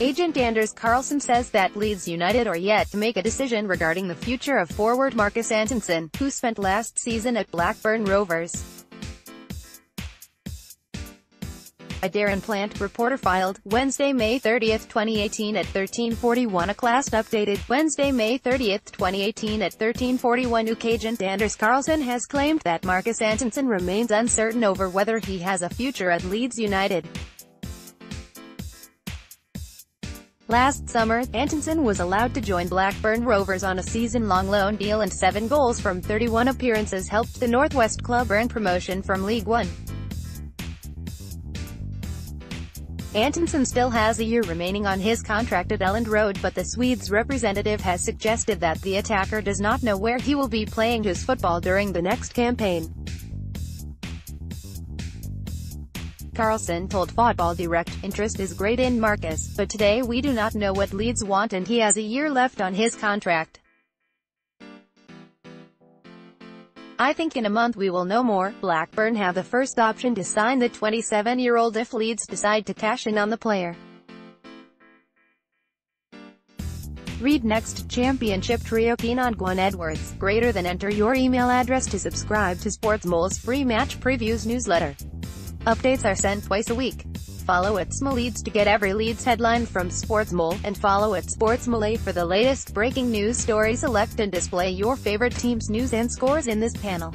Agent Anders Karlsson says that Leeds United are yet to make a decision regarding the future of forward Marcus Antonsson, who spent last season at Blackburn Rovers. A Darren Plant reporter filed, Wednesday, May 30, 2018 at 1341 A class updated, Wednesday, May 30, 2018 at 1341 UK agent Anders Karlsson has claimed that Marcus Antonsson remains uncertain over whether he has a future at Leeds United. Last summer, Antonsson was allowed to join Blackburn Rovers on a season-long loan deal and seven goals from 31 appearances helped the Northwest club earn promotion from League One. Antonsson still has a year remaining on his contract at Elland Road but the Swedes representative has suggested that the attacker does not know where he will be playing his football during the next campaign. Karlsson told Football Direct, interest is great in Marcus, but today we do not know what Leeds want and he has a year left on his contract. I think in a month we will know more. Blackburn have the first option to sign the 27-year-old if Leeds decide to cash in on the player. Read next Championship Trio Keenan Gwyn Edwards, greater than enter your email address to subscribe to Sportsmole's free match previews newsletter. Updates are sent twice a week. Follow at SMOLeads to get every Leeds headline from Sportsmole, and follow at Sportsmole for the latest breaking news stories. Select and display your favorite team's news and scores in this panel.